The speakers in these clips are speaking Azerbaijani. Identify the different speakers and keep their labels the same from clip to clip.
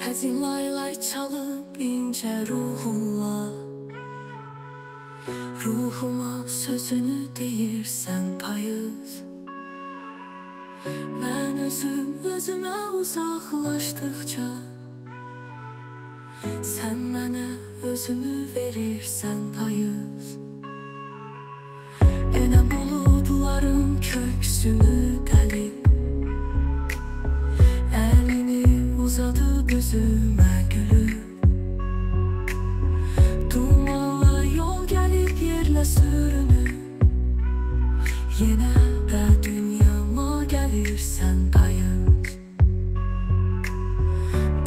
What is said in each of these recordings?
Speaker 1: Hazin laylar çalıp ince ruhunla Ruhuma sözünü deyirsən payız. Mən özüm özümə uzaqlaşdıqca Sən mənə özünü verirsən payız. Yenə buludların köksünü uzadıb üzümə gülüb Dumanla yol gəlib yerlə sürünüb Yenə də dünyama gəlirsən dayız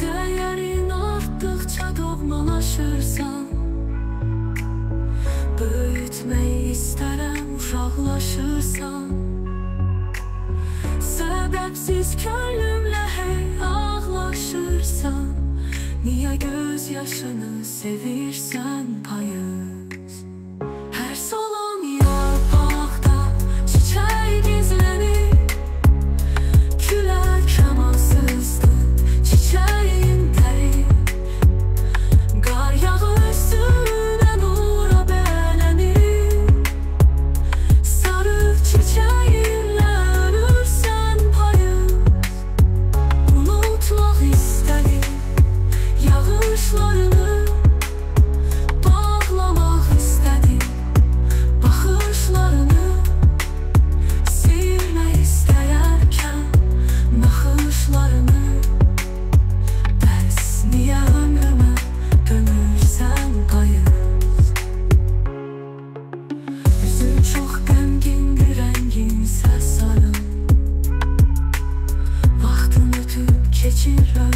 Speaker 1: Dəyərin artdıqca doğmalaşırsan Böyütmək istərəm uşaqlaşırsan Səbəbsiz könlümlə hey yakışırsan Niye gözyaşını sevirsen payı? Çox qəmgindir rənginsə sarı Vaxtın ötüb keçir ömrünsə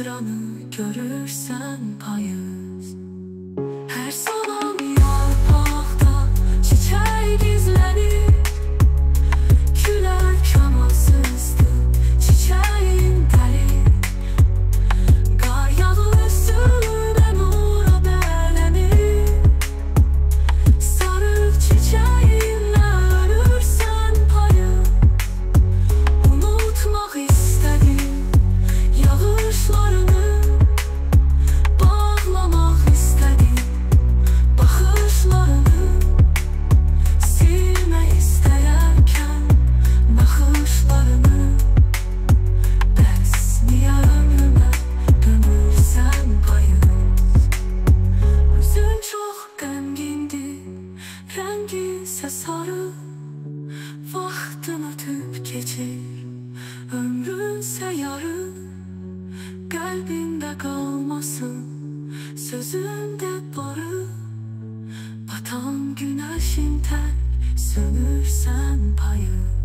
Speaker 1: Hüsranı görürsen payı gerek olmasın Sözünde barı Batan güneşin tek Sönürsen payı.